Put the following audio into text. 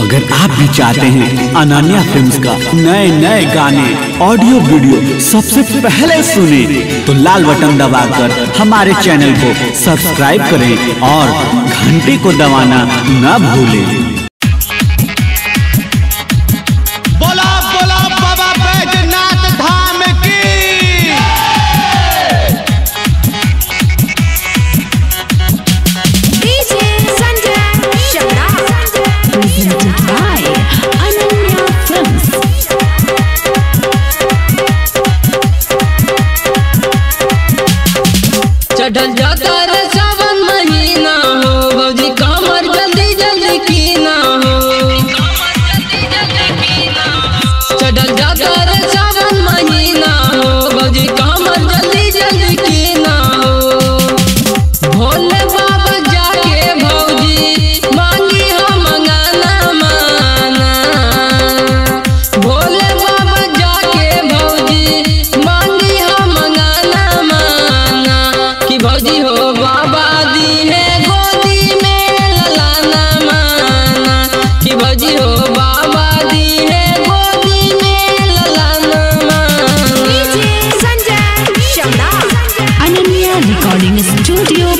अगर आप भी चाहते हैं अनन्या फिल्म्स का नए नए गाने ऑडियो वीडियो सबसे पहले सुने तो लाल बटन दबाकर हमारे चैनल को सब्सक्राइब करें और घंटी को दबाना न भूलें। डल जा Studio